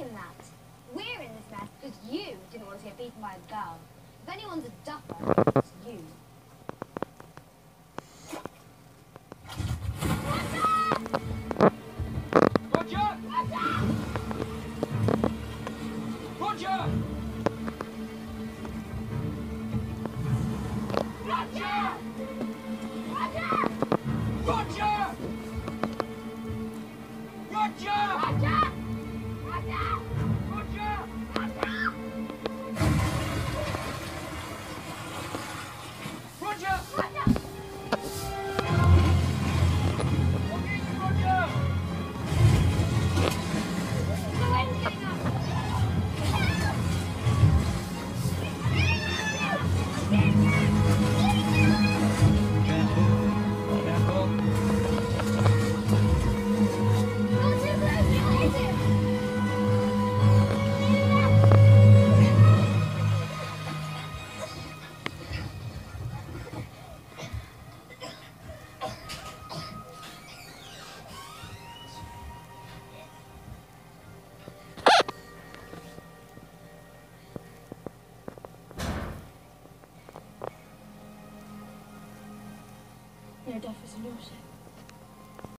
him that. We're in this mess because you didn't want to get beaten by a girl. If anyone's a duffer, it's you. Roger! Roger! Roger! A loser.